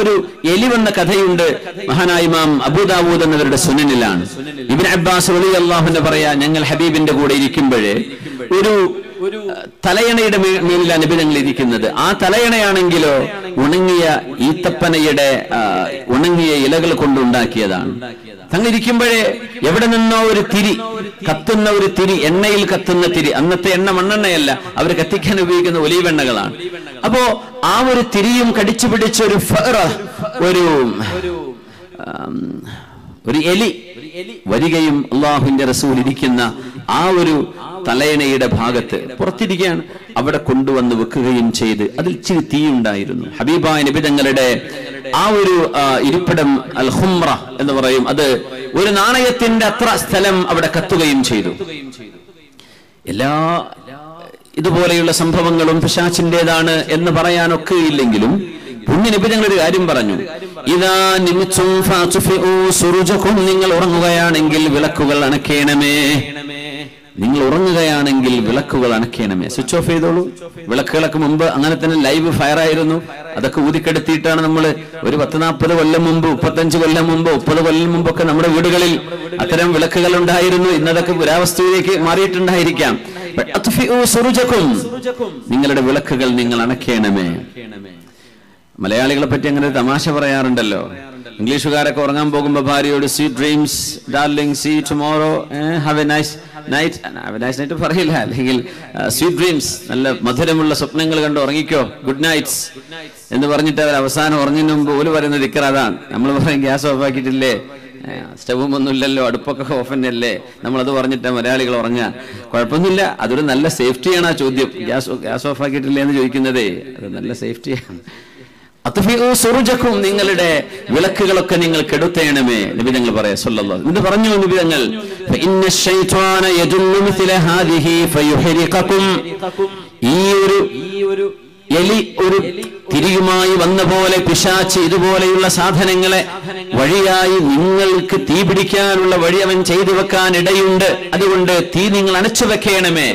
ഒരു എലി വന്ന കഥയുണ്ട് മഹാനായ ഇമാം അബൂദാവൂദ് എന്നവരുടെ സുനനിലാണ്. ഇബിൻ അബ്ബാസ് അലി അള്ളാഹുന്റെ പറയാ ഞങ്ങൾ ഹബീബിന്റെ കൂടെ ഇരിക്കുമ്പോഴേ ഒരു തലയണയുടെ മേലിലാണ് നബി ഞങ്ങൾ ഇരിക്കുന്നത്. ആ തലയണയാണെങ്കിലോ ഉണങ്ങിയ ഈത്തപ്പനയുടെ ഉണങ്ങിയ ഇലകൾ കൊണ്ടുണ്ടാക്കിയതാണ് തങ്ങൾ ഇരിക്കുമ്പോഴേ എവിടെ നിന്നോ ഒരു തിരി കത്തുന്ന ഒരു തിരി എണ്ണയിൽ കത്തുന്ന തിരി. അന്നത്തെ എണ്ണ മണ്ണെണ്ണയല്ല അവർ കത്തിക്കാൻ ഉപയോഗിക്കുന്ന ഒലീവെണ്ണകളാണ് അപ്പോ ആ ഒരു തിരിയും കടിച്ചു പിടിച്ച ഒരു ഒരു ഒരു എലി വരികയും അള്ളാഹുവിന്റെ റസൂൽ ഇരിക്കുന്ന ആ ഒരു തലയണയുടെ ഭാഗത്ത് പുറത്തിരിക്കുകയാണ്. അവിടെ കൊണ്ടുവന്ന് വെക്കുകയും ചെയ്ത് അതിൽ ഇച്ചിരി തീയുണ്ടായിരുന്നു. ഹബീബായ നിബിതങ്ങളുടെ ആ ഒരു ഇരിപ്പിടം അൽ ഹുംറ എന്ന് പറയും. അത് ഒരു നാണയത്തിന്റെ അത്ര സ്ഥലം അവിടെ കത്തുകയും ചെയ്തു. എല്ലാ ഇതുപോലെയുള്ള സംഭവങ്ങളും പിശാച്ചിന്റേതാണ് എന്ന് പറയാനൊക്കെ ഇല്ലെങ്കിലും പുണ്യ ഞങ്ങൾ ഒരു കാര്യം പറഞ്ഞു. ഇതാ നിമിച്ചും നിങ്ങൾ ഉറങ്ങുകയാണെങ്കിൽ വിളക്കുകൾ അണക്കേണമേ. നിങ്ങൾ ഉറങ്ങുകയാണെങ്കിൽ വിളക്കുകൾ അണക്കണമേ സ്വിച്ച് ഓഫ് ചെയ്തോളൂ. വിളക്കുകൾക്ക് മുമ്പ് അങ്ങനെ തന്നെ ലൈവ് ഫയർ ആയിരുന്നു. അതൊക്കെ ഊതിക്കെടുത്തിയിട്ടാണ് നമ്മൾ ഒരു പത്ത് നാൽപ്പത് കൊല്ലം മുമ്പ് മുപ്പത്തഞ്ച് കൊല്ലം മുമ്പ് മുപ്പത് കൊല്ലം മുമ്പൊക്കെ നമ്മുടെ വീടുകളിൽ അത്തരം വിളക്കുകൾ ഉണ്ടായിരുന്നു. ഇന്നതൊക്കെ പുരാവസ്ഥയിലേക്ക് മാറിയിട്ടുണ്ടായിരിക്കാം. നിങ്ങളുടെ വിളക്കുകൾ നിങ്ങൾ അണക്കേണമേ മലയാളികളെ പറ്റി അങ്ങനെ തമാശ പറയാറുണ്ടല്ലോ. ഇംഗ്ലീഷുകാരൊക്കെ ഉറങ്ങാൻ പോകുമ്പോ ഭാര്യയോട് see dreams darling see tomorrow have a nice night have a nice night പറയില്ല. അല്ലെങ്കിൽ സീ ഡ്രീംസ് നല്ല മധുരമുള്ള സ്വപ്നങ്ങൾ കണ്ട് ഉറങ്ങിക്കോ. ഗുഡ് നൈറ്റ്സ് എന്ന് പറഞ്ഞിട്ട് അവർ അവസാനം ഉറങ്ങുന്നതിന് മുമ്പ് ഓൽ പറയുന്ന ദിക്കർ അതാണ്. നമ്മൾ പറയും ഗ്യാസ് ഓഫ് ആക്കിയിട്ടില്ലേ? സ്റ്റവും ഒന്നുമില്ലല്ലോ അടുപ്പൊക്കെ ഓഫ് നമ്മൾ നമ്മളത് പറഞ്ഞിട്ട് മലയാളികൾ ഉറങ്ങുക. കുഴപ്പമൊന്നുമില്ല. അതൊരു നല്ല സേഫ്റ്റിയാണ് ആ ചോദ്യം. ഗ്യാസ് ഗ്യാസ് ഓഫ് ആക്കിയിട്ടില്ലേ? എന്ന് ചോദിക്കുന്നതേ. അത് നല്ല സേഫ്റ്റിയാണ്. സുറുജക്കും നിങ്ങളുടെ വിളക്കുകളൊക്കെ നിങ്ങൾ കെടുത്തേണമേ നബി ഞങ്ങൾ പറയാ സല്ലല്ലാഹു എന്നിട്ട് പറഞ്ഞു നബി ഞങ്ങൾ ഇന്ന ശൈത്വാന യജുല്ലു മിസ്ല ഹാദിഹി ഫയുഹരിഖകും. ഈ ഒരു ഈ ഒരു എലി ഒരു തിരിയുമായി വന്ന പോലെ പിശാച്ച് ഇതുപോലെയുള്ള സാധനങ്ങളെ വഴിയായി നിങ്ങൾക്ക് തീ പിടിക്കാനുള്ള വഴി അവൻ ചെയ്തു വെക്കാൻ ഇടയുണ്ട്. അതുകൊണ്ട് തീ നിങ്ങൾ അണച്ചു വെക്കണമേ.